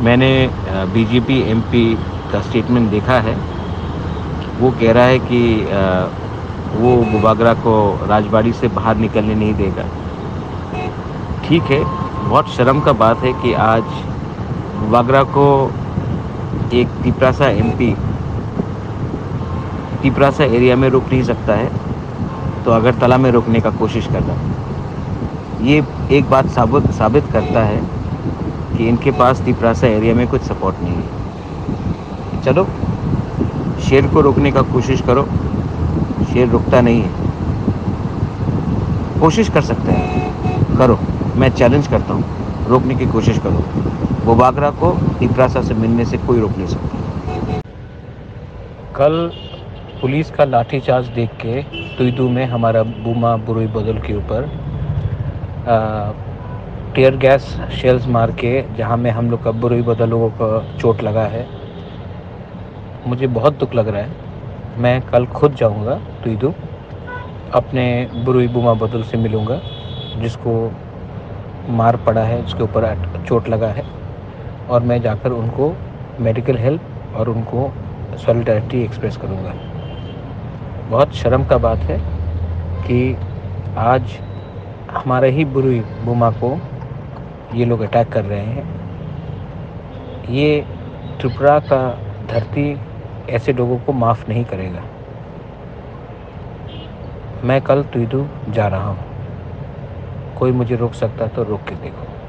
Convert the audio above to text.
मैंने BJP MP का statement देखा है। वो कह रहा है कि वो गुबागरा को राजबाड़ी से बाहर निकलने नहीं देगा। ठीक है, बहुत शर्म का बात है कि आज गुबागरा को एक तिपरासा एमपी तिपरासा एरिया में रुक नहीं सकता है तो अगरतला में रोकने का कोशिश कर रहा ये एक बात साबित साबित करता है कि इनके पास तिपरासा एरिया में कुछ सपोर्ट नहीं है। चलो, शेर को रोकने का कोशिश करो। शेर रुकता नहीं है। कोशिश कर सकते हैं। करो, मैं चैलेंज करता हूँ। रोकने की कोशिश करो। वो बागरा को तिपरासा से मिलने से कोई रोक नहीं सकता। कल पुलिस का लाठीचार्ज देख के तुईदू में हमारा बूमा बुरुई बदल के ऊपर टीयर गैस शेल्स मार के, जहाँ में हम लोग का बुरुई बदल लोगों को चोट लगा है, मुझे बहुत दुख लग रहा है। मैं कल खुद जाऊँगा तुईदू अपने बुरुई बुमा बदल से मिलूँगा, जिसको मार पड़ा है उसके ऊपर चोट लगा है, और मैं जाकर उनको मेडिकल हेल्प और उनको सॉलिडारिटी एक्सप्रेस करूँगा। बहुत शर्म का बात है कि आज हमारे ही बुरी बुमा को ये लोग अटैक कर रहे हैं। ये त्रिपुरा का धरती ऐसे लोगों को माफ़ नहीं करेगा। मैं कल तुदू जा रहा हूँ। कोई मुझे रोक सकता तो रोक के देखो।